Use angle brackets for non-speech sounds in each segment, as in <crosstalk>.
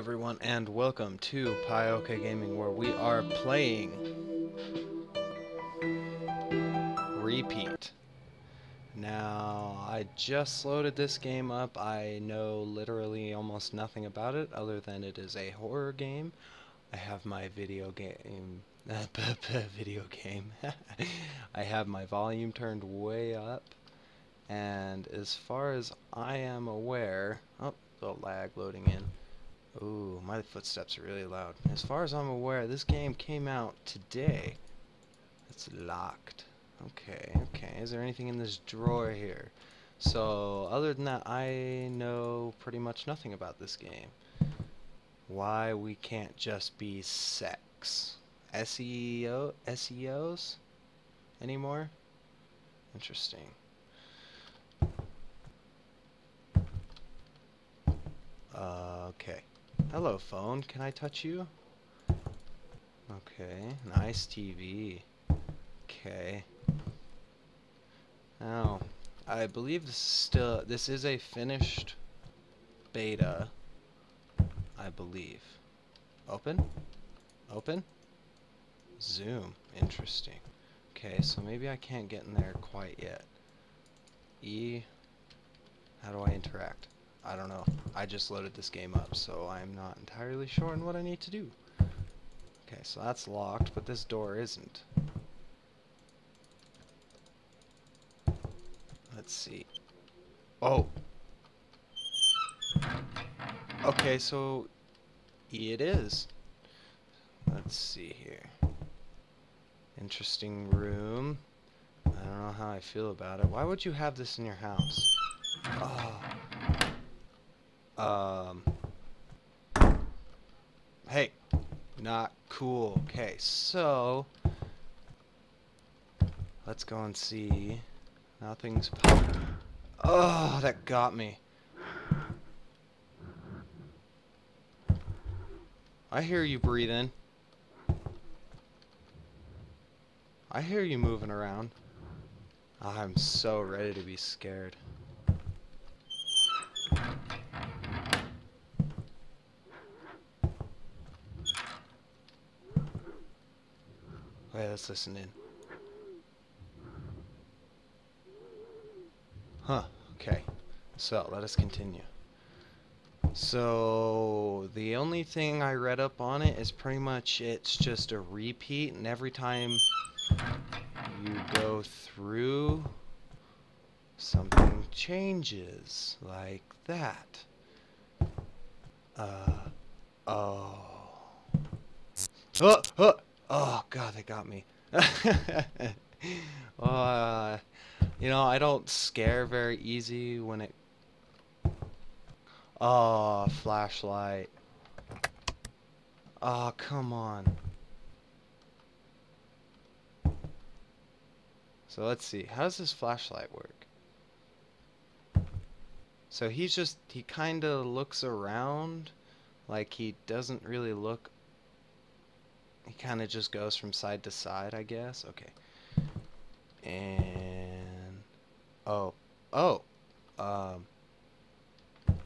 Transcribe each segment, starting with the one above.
everyone and welcome to PieOK Gaming where we are playing Repeat. Now, I just loaded this game up. I know literally almost nothing about it other than it is a horror game. I have my video game <laughs> video game. <laughs> I have my volume turned way up and as far as I am aware, oh, the lag loading in. Ooh, my footsteps are really loud. As far as I'm aware, this game came out today. It's locked. Okay, okay. Is there anything in this drawer here? So, other than that, I know pretty much nothing about this game. Why we can't just be sex. SEO SEOs anymore? Interesting. Uh, okay. Hello, phone. Can I touch you? Okay. Nice TV. Okay. Now, I believe this is still this is a finished beta. I believe. Open? Open? Zoom. Interesting. Okay, so maybe I can't get in there quite yet. E. How do I interact? I don't know. I just loaded this game up, so I'm not entirely sure on what I need to do. Okay, so that's locked, but this door isn't. Let's see. Oh! Okay, so it is. Let's see here. Interesting room. I don't know how I feel about it. Why would you have this in your house? Oh. Um. Hey, not cool. Okay, so let's go and see. Nothing's. Oh, that got me. I hear you breathing. I hear you moving around. I'm so ready to be scared. Wait, let's listen in. Huh, okay. So, let us continue. So, the only thing I read up on it is pretty much it's just a repeat, and every time you go through, something changes, like that. Uh, oh. Oh, oh! Oh, God, they got me. <laughs> uh, you know, I don't scare very easy when it... Oh, flashlight. Oh, come on. So let's see. How does this flashlight work? So he's just, he kind of looks around like he doesn't really look kind of just goes from side to side, I guess. Okay. And oh, oh, um.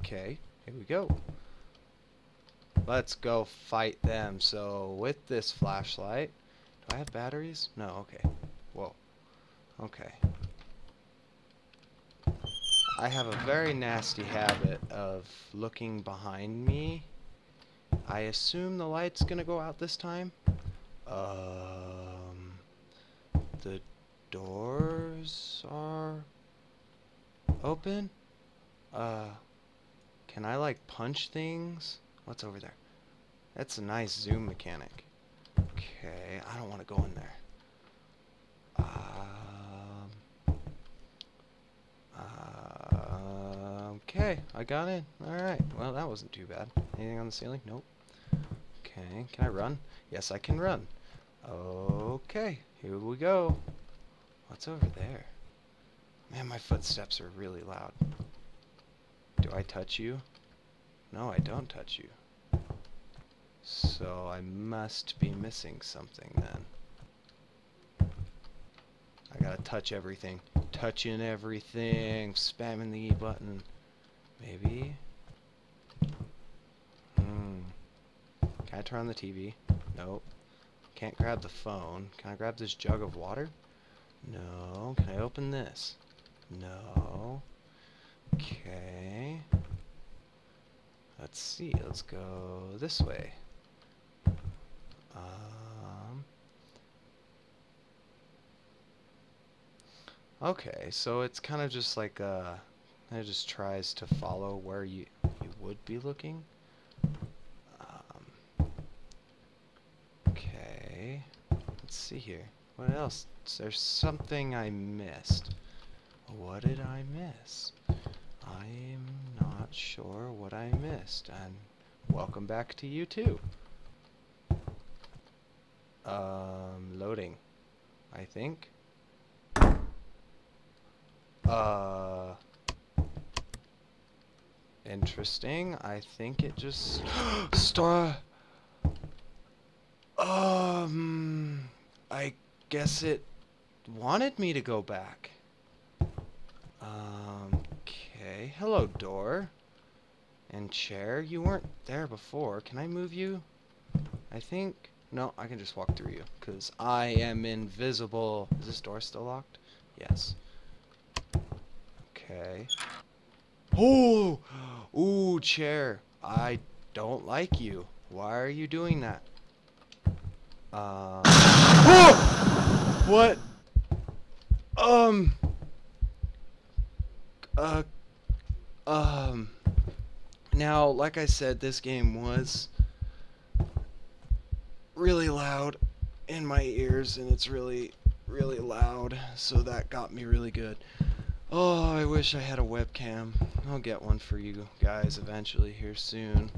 Okay, here we go. Let's go fight them. So with this flashlight, do I have batteries? No. Okay. Whoa. Okay. I have a very nasty habit of looking behind me. I assume the light's gonna go out this time. Um, the doors are open. Uh, can I like punch things? What's over there? That's a nice zoom mechanic. Okay, I don't want to go in there. Um, uh, okay, I got in. Alright, well that wasn't too bad. Anything on the ceiling? Nope. Okay, can I run? Yes, I can run. Okay, here we go. What's over there? Man, my footsteps are really loud. Do I touch you? No, I don't touch you. So I must be missing something then. I gotta touch everything. Touching everything. Spamming the E button. Maybe? Hmm. Can I turn on the TV? Nope. Can't grab the phone. Can I grab this jug of water? No. Can I open this? No. Okay. Let's see. Let's go this way. Um. Okay, so it's kind of just like uh, it just tries to follow where you you would be looking. Um, okay, let's see here. What else? There's something I missed. What did I miss? I'm not sure what I missed, and welcome back to you too. Um, loading, I think. Uh, interesting. I think it just <gasps> star. Um, I guess it wanted me to go back. Um, okay. Hello, door. And chair. You weren't there before. Can I move you? I think... No, I can just walk through you. Because I am invisible. Is this door still locked? Yes. Okay. Oh! Ooh, chair. I don't like you. Why are you doing that? Uh... <laughs> What? Um... Uh, um, now, like I said, this game was really loud in my ears, and it's really, really loud, so that got me really good. Oh, I wish I had a webcam. I'll get one for you guys eventually here soon.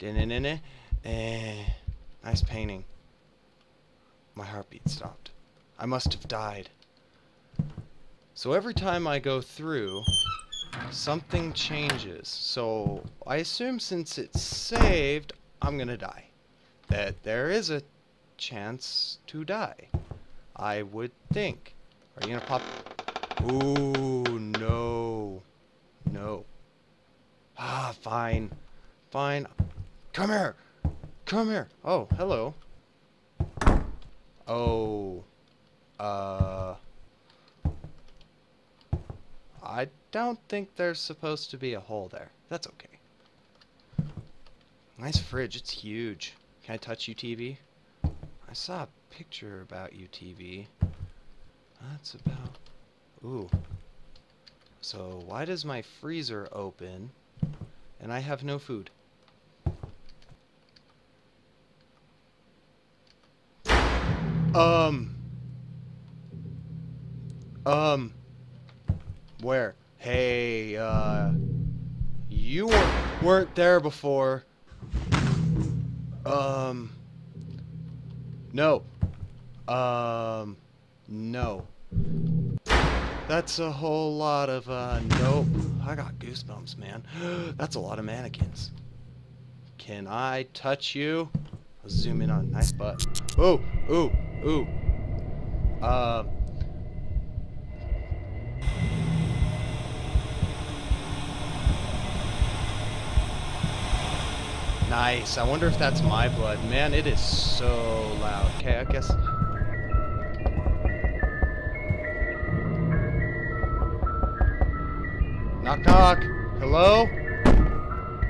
Da-na-na-na. Eh, nice painting. My heartbeat stopped. I must have died. So every time I go through, something changes. So I assume since it's saved, I'm gonna die. That there is a chance to die. I would think. Are you gonna pop? Ooh, no. No. Ah, fine. Fine. Come here. Come here. Oh, hello. Oh. Uh... I don't think there's supposed to be a hole there. That's okay. Nice fridge. It's huge. Can I touch you, TV? I saw a picture about you, TV. That's about... Ooh. So why does my freezer open and I have no food? Um... Um... Where? Hey, uh... You weren't, there before. Um... No. Um... No. That's a whole lot of, uh, nope. I got goosebumps, man. <gasps> That's a lot of mannequins. Can I touch you? I'll zoom in on nice butt. Ooh, ooh, ooh. Um... Nice. I wonder if that's my blood. Man, it is so loud. Okay, I guess... Knock, knock. Hello?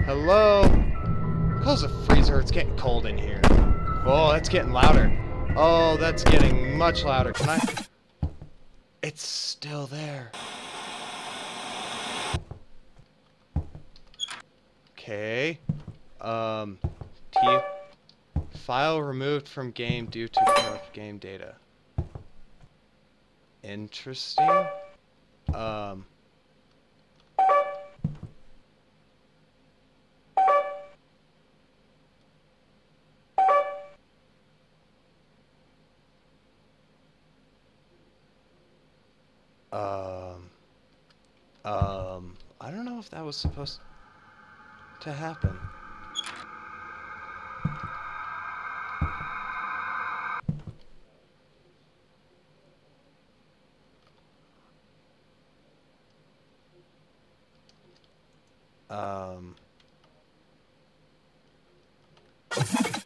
Hello? Close the freezer. It's getting cold in here. Oh, it's getting louder. Oh, that's getting much louder. Can I... It's still there. Okay. Um, T file removed from game due to corrupt game data. Interesting. Um, Um, um, I don't know if that was supposed to happen. Um... <laughs>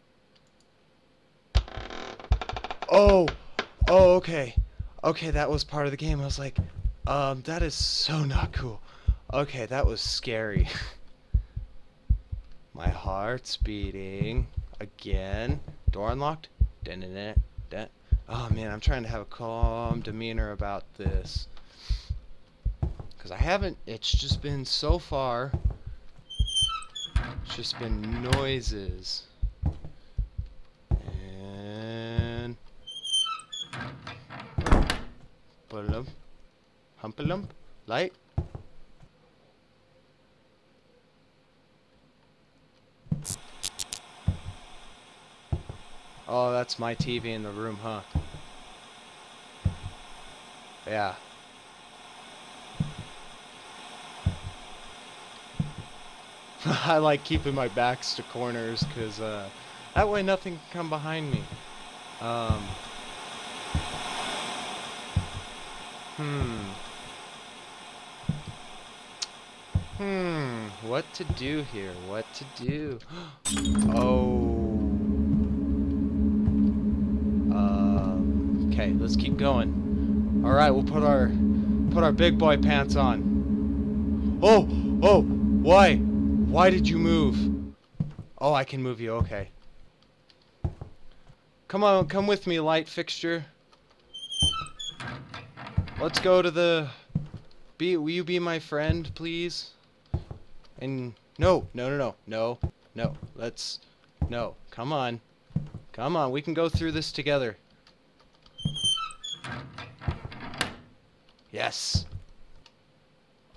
Oh! Oh, okay. Okay, that was part of the game. I was like, um, that is so not cool. Okay, that was scary. <laughs> My heart's beating again. Door unlocked. Dun -dun -dun. Oh man, I'm trying to have a calm demeanor about this. Because I haven't, it's just been so far, it's just been noises. And. Put Humpalump. Light. Oh, that's my TV in the room, huh? Yeah. <laughs> I like keeping my backs to corners because uh, that way nothing can come behind me. Um, hmm. Hmm. What to do here? What to do? <gasps> oh. Uh, okay, let's keep going. All right, we'll put our put our big boy pants on. Oh, oh, why? Why did you move? Oh, I can move you. Okay. Come on, come with me, light fixture. Let's go to the... Be, will you be my friend, please? And... No, no, no, no, no, no. Let's... No, come on. Come on, we can go through this together. Yes.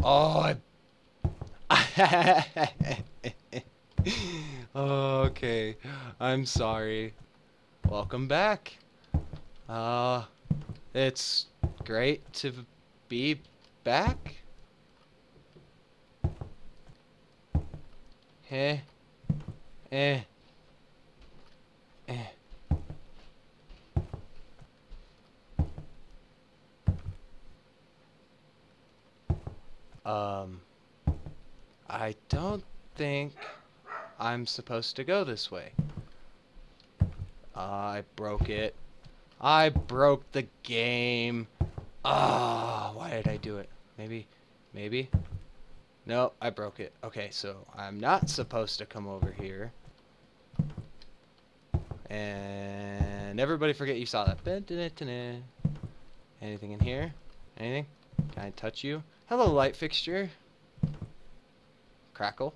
Oh, I... <laughs> okay, I'm sorry. Welcome back. Uh, it's great to be back. Eh. Eh. Eh. Um, I don't think I'm supposed to go this way. I broke it. I broke the game. Ah, why did I do it? Maybe, maybe. No, I broke it. Okay, so I'm not supposed to come over here. And everybody forget you saw that. Anything in here? Anything? Can I touch you? Hello, light fixture. Crackle.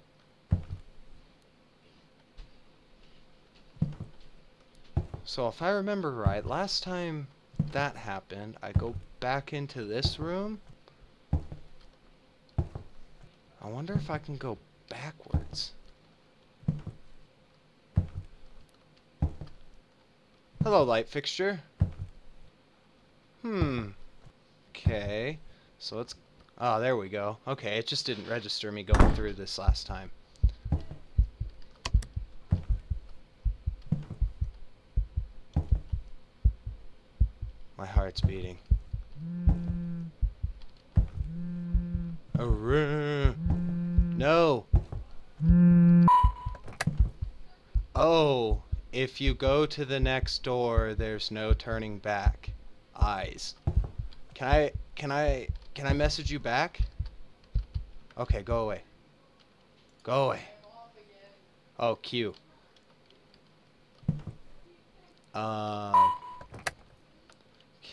So if I remember right, last time that happened, I go back into this room. I wonder if I can go backwards. Hello, light fixture. Hmm. Okay. So let's... Oh, there we go. Okay, it just didn't register me going through this last time. My heart's beating. No. Oh, if you go to the next door, there's no turning back. Eyes. Can I, can I, can I message you back? Okay, go away. Go away. Oh, Q. Uh,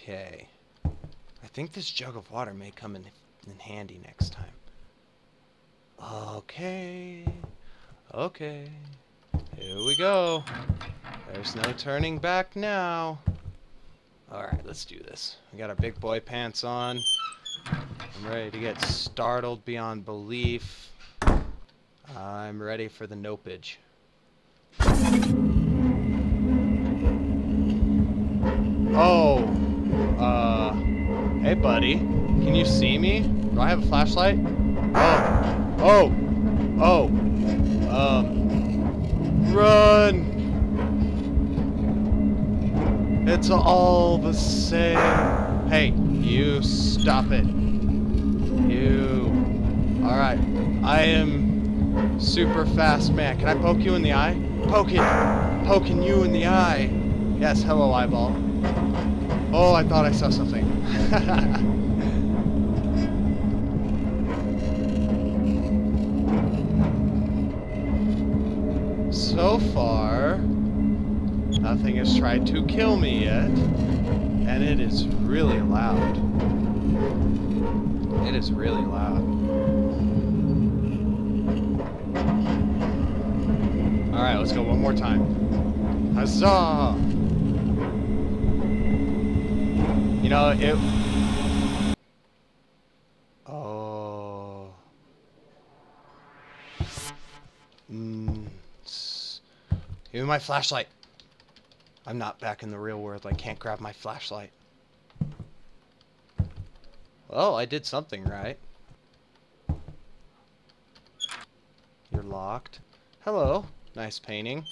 Okay. I think this jug of water may come in, in handy next time. Okay. Okay. Here we go. There's no turning back now. Alright, let's do this. We got our big boy pants on. I'm ready to get startled beyond belief. I'm ready for the nopage. Oh! Uh, hey buddy, can you see me? Do I have a flashlight? Oh, oh, oh, um, run! It's all the same. Hey, you stop it. You. Alright, I am super fast man. Can I poke you in the eye? Poke it! Poking you in the eye. Yes, hello eyeball. Oh, I thought I saw something. <laughs> so far, nothing has tried to kill me yet. And it is really loud. It is really loud. Alright, let's go one more time. Huzzah! You know, it... Oh... Mm, Give me my flashlight. I'm not back in the real world. I can't grab my flashlight. Well, I did something right. You're locked. Hello. Nice painting.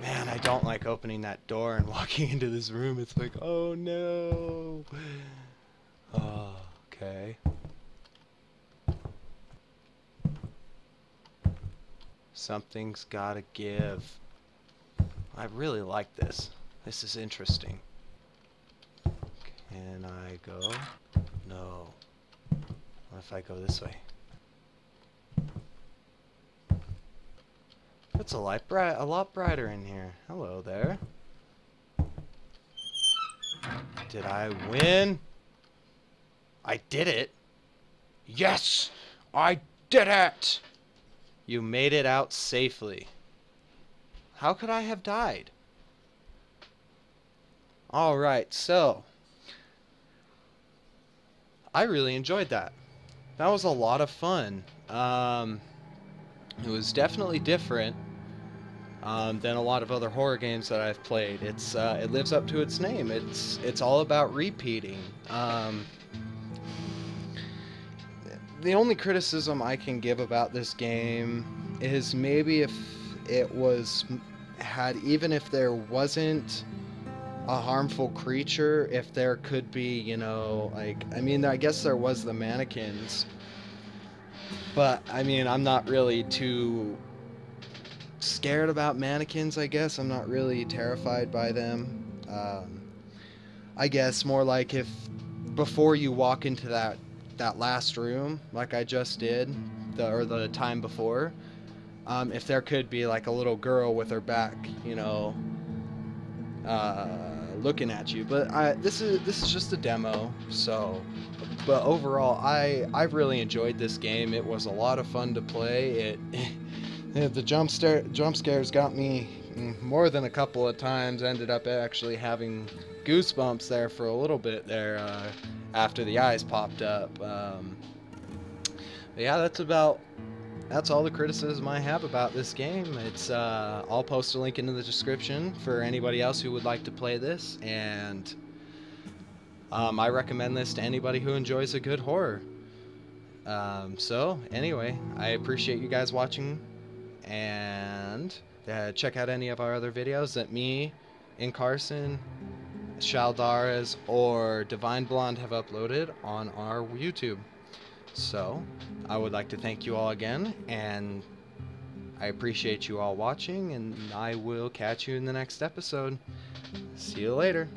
Man, I don't like opening that door and <laughs> walking into this room. It's like, oh no. Oh, okay. Something's gotta give. I really like this. This is interesting. Can I go? No. What if I go this way? It's a light bright, a lot brighter in here. Hello there. Did I win? I did it. Yes, I did it. You made it out safely. How could I have died? Alright, so. I really enjoyed that. That was a lot of fun. Um, it was definitely different um, than a lot of other horror games that I've played. It's uh, it lives up to its name. It's it's all about repeating. Um, the only criticism I can give about this game is maybe if it was had even if there wasn't a harmful creature if there could be you know like i mean i guess there was the mannequins but i mean i'm not really too scared about mannequins i guess i'm not really terrified by them um, i guess more like if before you walk into that that last room like i just did the or the time before um, if there could be like a little girl with her back, you know, uh, looking at you. But I, this is this is just a demo, so. But overall, I I really enjoyed this game. It was a lot of fun to play. It, <laughs> the jump scare jump scares got me more than a couple of times. Ended up actually having goosebumps there for a little bit there uh, after the eyes popped up. Um, yeah, that's about that's all the criticism I have about this game. It's uh, I'll post a link in the description for anybody else who would like to play this, and um, I recommend this to anybody who enjoys a good horror. Um, so anyway, I appreciate you guys watching, and uh, check out any of our other videos that me, Incarsin, Shaldaras, or Divine Blonde have uploaded on our YouTube. So, I would like to thank you all again, and I appreciate you all watching, and I will catch you in the next episode. See you later.